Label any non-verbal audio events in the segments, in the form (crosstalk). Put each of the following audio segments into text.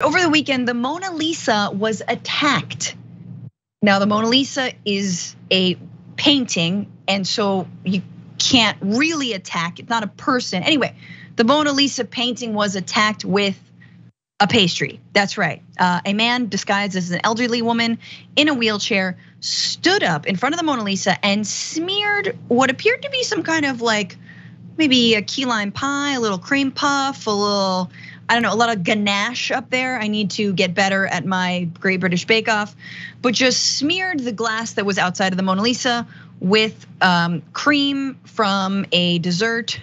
Over the weekend, the Mona Lisa was attacked. Now, the Mona Lisa is a painting, and so you can't really attack. It's not a person. Anyway, the Mona Lisa painting was attacked with a pastry. That's right. Uh, a man disguised as an elderly woman in a wheelchair stood up in front of the Mona Lisa and smeared what appeared to be some kind of like maybe a key lime pie, a little cream puff, a little, I don't know, a lot of ganache up there. I need to get better at my Great British Bake Off, but just smeared the glass that was outside of the Mona Lisa with um, cream from a dessert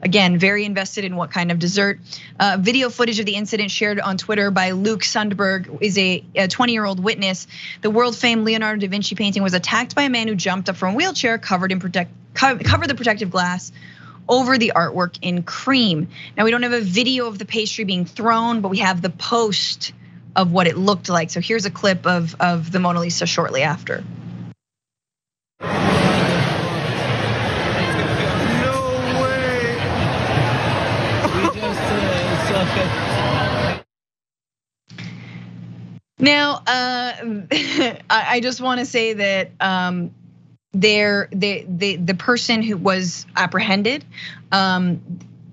Again, very invested in what kind of dessert. Uh, video footage of the incident shared on Twitter by Luke Sundberg is a 20 year old witness. The world famed Leonardo da Vinci painting was attacked by a man who jumped up from a wheelchair covered in protect, covered the protective glass over the artwork in cream. Now, we don't have a video of the pastry being thrown, but we have the post of what it looked like. So here's a clip of, of the Mona Lisa shortly after. No way. (laughs) Now, uh, (laughs) I just want to say that um, there, the the the person who was apprehended, um,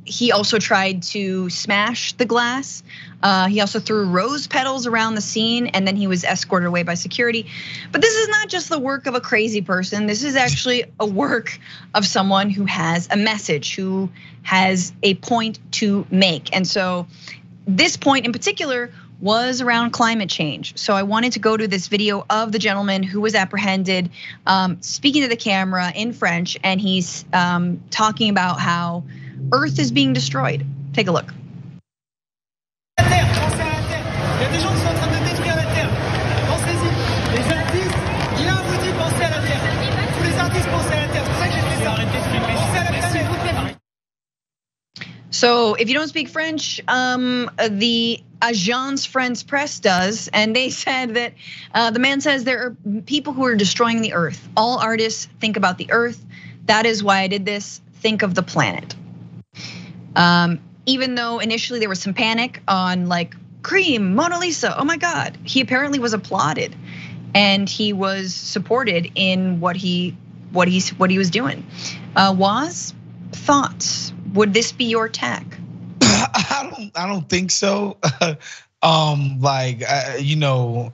he also tried to smash the glass. Uh, he also threw rose petals around the scene, and then he was escorted away by security. But this is not just the work of a crazy person. This is actually a work of someone who has a message, who has a point to make. And so, this point in particular was around climate change. So I wanted to go to this video of the gentleman who was apprehended, um, speaking to the camera in French, and he's um, talking about how Earth is being destroyed. Take a look. So if you don't speak French, um, the Agence France Presse does, and they (laughs) said that uh, the man says there are people who are destroying the earth. All artists think about the earth. That is why I did this. Think of the planet. Um, even though initially there was some panic on like Cream, Mona Lisa, oh my God, he apparently was applauded, and he was supported in what he what he what he was doing. Uh, was thoughts would this be your tack? (laughs) I don't. I don't think so. (laughs) um, like uh, you know,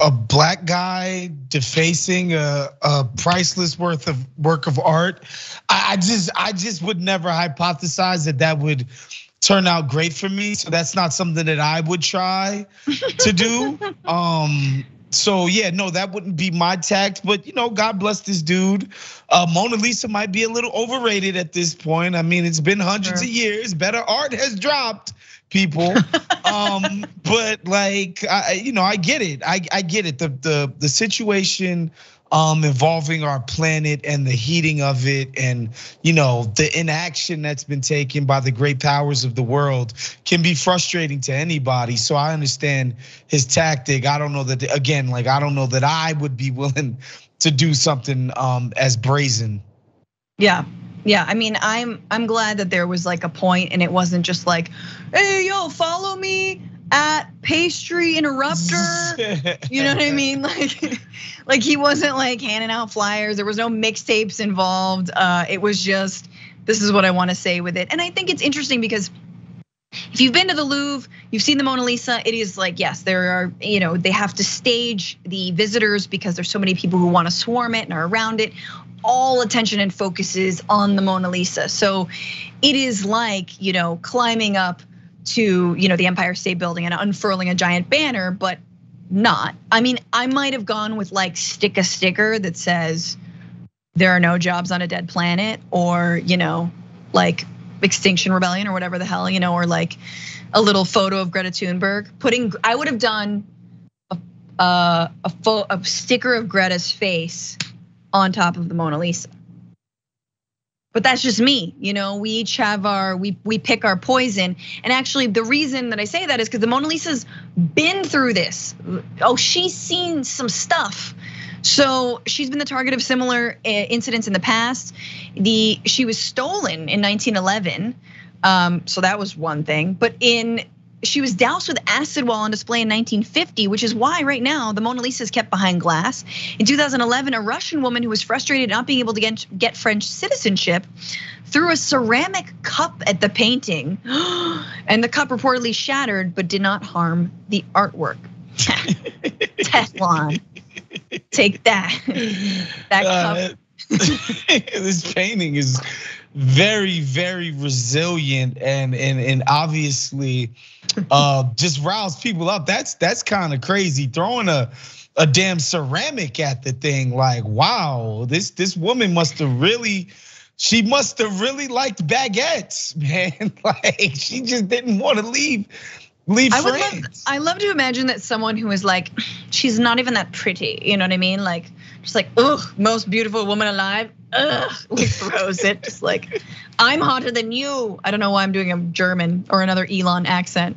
a black guy defacing a, a, priceless worth of work of art. I, I just, I just would never hypothesize that that would turn out great for me. So that's not something that I would try to do. (laughs) um, so yeah, no, that wouldn't be my tact. But you know, God bless this dude. Uh, Mona Lisa might be a little overrated at this point. I mean, it's been hundreds sure. of years. Better art has dropped, people. (laughs) um, but like, I, you know, I get it. I, I get it. The the the situation um, involving our planet and the heating of it, and you know the inaction that's been taken by the great powers of the world can be frustrating to anybody. So I understand his tactic. I don't know that again, like I don't know that I would be willing to do something um, as brazen. Yeah, yeah, I mean, I'm I'm glad that there was like a point, and it wasn't just like, "Hey, yo, follow me at Pastry Interrupter." you know what I mean? (laughs) Like, like he wasn't like handing out flyers. There was no mixtapes involved. Uh, it was just, this is what I want to say with it. And I think it's interesting because if you've been to the Louvre, you've seen the Mona Lisa, it is like, yes, there are, you know, they have to stage the visitors because there's so many people who want to swarm it and are around it all attention and focus is on the Mona Lisa. So it is like, you know, climbing up to, you know, the Empire State Building and unfurling a giant banner, but not. I mean, I might have gone with like stick a sticker that says there are no jobs on a dead planet or, you know, like Extinction Rebellion or whatever the hell, you know, or like a little photo of Greta Thunberg. Putting I would have done a a, a, a sticker of Greta's face on top of the Mona Lisa. But that's just me, you know. We each have our we we pick our poison. And actually, the reason that I say that is because the Mona Lisa's been through this. Oh, she's seen some stuff. So she's been the target of similar eh, incidents in the past. The she was stolen in 1911. Um, so that was one thing. But in she was doused with acid while on display in 1950, which is why right now the Mona Lisa is kept behind glass. In 2011, a Russian woman who was frustrated not being able to get, get French citizenship threw a ceramic cup at the painting, (gasps) and the cup reportedly shattered but did not harm the artwork. (laughs) Teflon. Take that. (laughs) That uh, (laughs) this painting is very, very resilient and and and obviously uh (laughs) just rouse people up. That's that's kind of crazy. Throwing a a damn ceramic at the thing, like, wow, this this woman must have really she must have really liked baguettes, man. like she just didn't want to leave leave I would love, I love to imagine that someone who is like, she's not even that pretty. You know what I mean? Like, just like, ugh, most beautiful woman alive. Ugh, (laughs) like throws it. Just like, I'm hotter than you. I don't know why I'm doing a German or another Elon accent.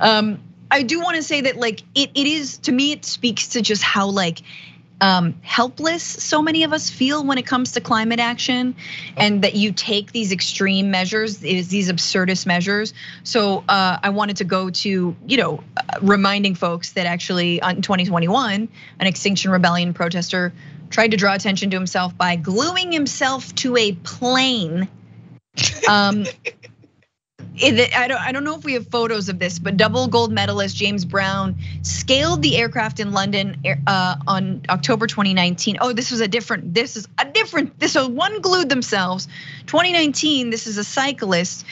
Um, I do want to say that like it, it is to me it speaks to just how like um, helpless so many of us feel when it comes to climate action, and that you take these extreme measures, these absurdist measures. So uh, I wanted to go to, you know, uh, reminding folks that actually in 2021, an Extinction Rebellion protester tried to draw attention to himself by gluing himself to a plane. Um, (laughs) I don't, I don't know if we have photos of this, but double gold medalist James Brown scaled the aircraft in London uh, on October 2019. Oh, this was a different, this is a different, this was one glued themselves. 2019, this is a cyclist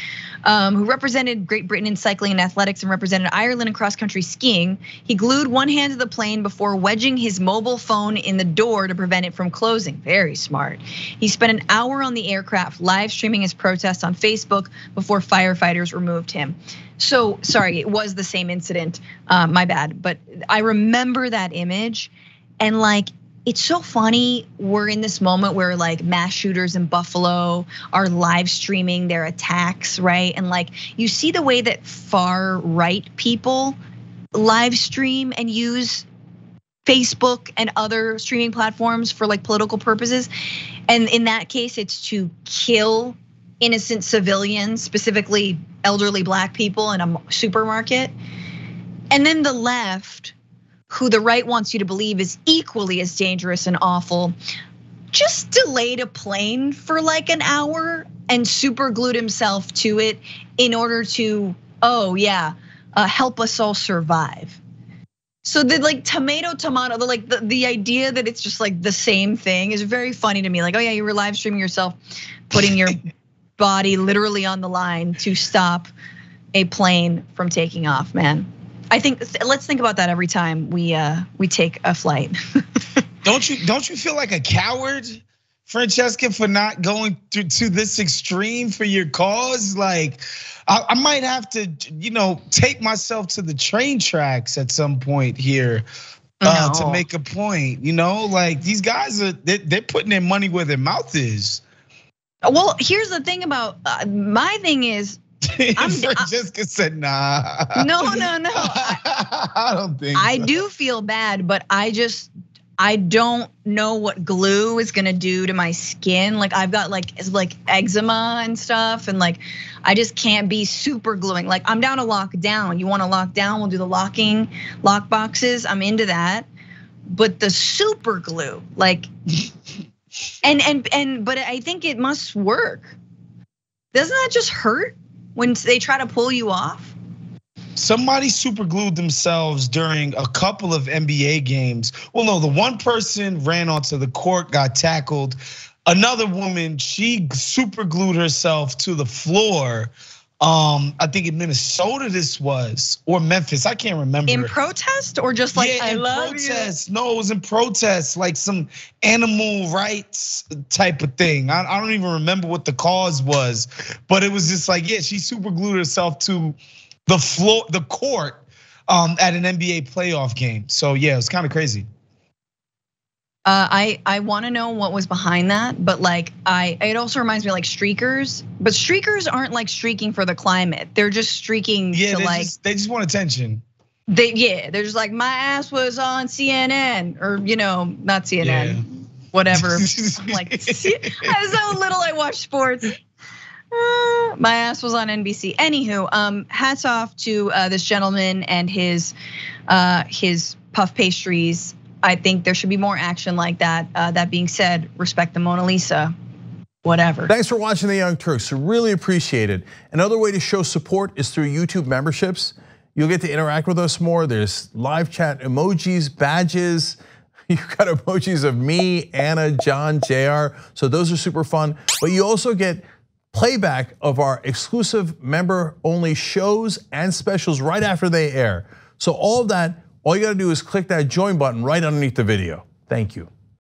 who represented Great Britain in cycling and athletics and represented Ireland in cross country skiing. He glued one hand to the plane before wedging his mobile phone in the door to prevent it from closing. Very smart. He spent an hour on the aircraft live streaming his protest on Facebook before firefighters removed him. So sorry, it was the same incident. Uh, my bad, but I remember that image, and like it's so funny. We're in this moment where like mass shooters in Buffalo are live streaming their attacks, right? And like you see the way that far right people live stream and use Facebook and other streaming platforms for like political purposes. And in that case, it's to kill innocent civilians, specifically elderly black people in a supermarket. And then the left who the right wants you to believe is equally as dangerous and awful, just delayed a plane for like an hour and super glued himself to it in order to, oh yeah, uh, help us all survive. So the like tomato tomato, the like the, the idea that it's just like the same thing is very funny to me. Like, oh yeah, you were live streaming yourself, putting your (laughs) body literally on the line to stop a plane from taking off, man. I think let's think about that every time we uh we take a flight. (laughs) don't you don't you feel like a coward, Francesca, for not going to, to this extreme for your cause? Like, I, I might have to, you know, take myself to the train tracks at some point here. Uh, no. to make a point, you know, like these guys are they're, they're putting their money where their mouth is. Well, here's the thing about uh, my thing is I'm, Francesca said, "Nah." No, no, no. I, (laughs) I don't think. I so. do feel bad, but I just I don't know what glue is gonna do to my skin. Like I've got like like eczema and stuff, and like I just can't be super gluing. Like I'm down to lock down. You want to lock down? We'll do the locking lock boxes. I'm into that. But the super glue, like, (laughs) and and and but I think it must work. Doesn't that just hurt? When they try to pull you off? Somebody super glued themselves during a couple of NBA games. Well, no, the one person ran onto the court, got tackled. Another woman, she super glued herself to the floor. Um, I think in Minnesota this was, or Memphis, I can't remember. In protest or just like yeah, I in love protest. You. No, it was in protest, like some animal rights type of thing. I, I don't even remember what the cause was, but it was just like, yeah, she super glued herself to the floor, the court, um, at an NBA playoff game. So yeah, it was kind of crazy. Uh, I I want to know what was behind that, but like I it also reminds me of like streakers, but streakers aren't like streaking for the climate. They're just streaking yeah, to like just, they just want attention. They yeah, they're just like my ass was on CNN or you know not CNN, yeah. whatever. (laughs) I'm like I was so little I watch sports. Uh, my ass was on NBC. Anywho, um, hats off to uh, this gentleman and his uh, his puff pastries. I think there should be more action like that. Uh, that being said, respect the Mona Lisa. Whatever. Thanks for watching the Young Turks. Really appreciate it. Another way to show support is through YouTube memberships. You'll get to interact with us more. There's live chat emojis, badges. (laughs) You've got emojis of me, Ana, John, JR. So those are super fun. But you also get playback of our exclusive member only shows and specials right after they air. So all of that, all you gotta do is click that join button right underneath the video. Thank you.